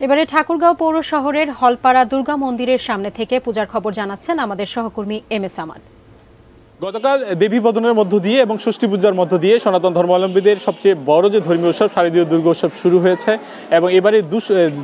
এবারে ঠাকুরগাঁও পৌর শহরের হলপাড়া দুর্গা মন্দিরের সামনে থেকে পূজার খবর জানাচ্ছেন আমাদের সহকর্মী এম এস আমাদ গতকাল দেবী বদনের মধ্য দিয়ে এবং ষষ্ঠী পূজার মধ্য দিয়ে সনাতন ধর্মাবলম্বীদের সবচেয়ে বড় যে ধর্মীয় উৎসব শারদীয় দুর্গা উৎসব শুরু হয়েছে এবং এবারে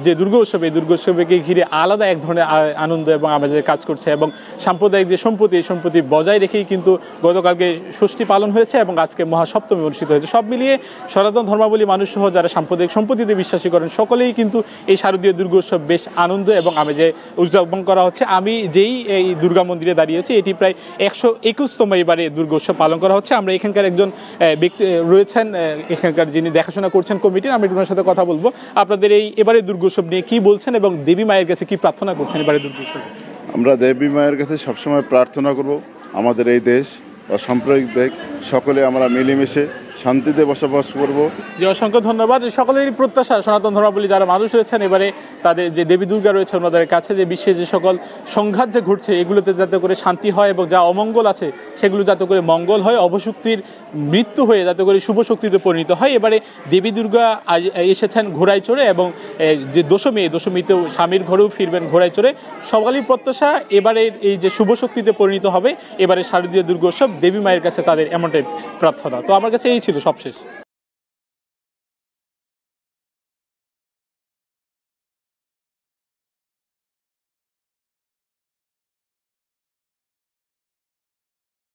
যে দুর্গা উৎসব, এই দুর্গা উৎসবকে ঘিরে আলাদা এক ধরনের আনন্দ এবং আমেজের কাজ করছে এবং সাম্প্রদায়িক যে সম্পত্তি, এই সম্পত্তি বজায় রেখেই কিন্তু গতকালকে ষষ্ঠী পালন হয়েছে এবং আজকে মহাসপ্তমী অনুষ্ঠিত হয়েছে। সব মিলিয়ে সনাতন ধর্মাবলী মানুষ সহ যারা সাম্প্রদায়িক সম্পত্তিতে বিশ্বাসী করেন, সকলেই কিন্তু এই শারদীয় দুর্গা উৎসব বেশ আনন্দ এবং আমেজে উদযাপন করা হচ্ছে। আমি যেই এই দুর্গা মন্দিরে দাঁড়িয়েছি এটি প্রায় একশো একুশ একুশতম এবারে দুর্গা উৎসব পালন করা হচ্ছে। আমরা এখানকার একজন ব্যক্তি রয়েছেন এখানকার যিনি দেখাশোনা করছেন কমিটির, আমি ওনার সাথে কথা বলব। আপনাদের এই এবারে দুর্গা উৎসব নিয়ে কি বলছেন এবং দেবী মায়ের কাছে কি প্রার্থনা করছেন এবারে দুর্গা উৎসব আমরা দেবী মায়ের কাছে সবসময় প্রার্থনা করব। আমাদের এই দেশ সাম্প্রদায়িক দেশ, সকলে আমরা মিলেমিশে শান্তিতে বসবাস করব। যে অসংখ্য ধন্যবাদ। সকলেরই প্রত্যাশা, সনাতন ধর্মাবলী যারা মানুষ রয়েছেন, এবারে তাদের যে দেবী দুর্গা রয়েছে ওনাদের কাছে, যে বিশ্বে যে সকল সংঘাত যে ঘটছে, এগুলোতে যাতে করে শান্তি হয় এবং যা অমঙ্গল আছে, সেগুলো যাতে করে মঙ্গল হয়, অবশক্তির মৃত্যু হয়ে যাতে করে শুভ শক্তিতে পরিণত হয়। এবারে দেবী দুর্গা এসেছেন ঘোড়ায় চড়ে এবং যে দশমী, এই দশমীতেও স্বামীর ঘরেও ফিরবেন ঘোড়ায় চড়ে। সকালের প্রত্যাশা, এবারে এই যে শুভ শক্তিতে পরিণত হবে, এবারে শারদীয় দুর্গোৎসব দেবী মায়ের কাছে তাদের এমনটাই প্রার্থনা। তো আমার কাছে এই ছিল সবশেষ।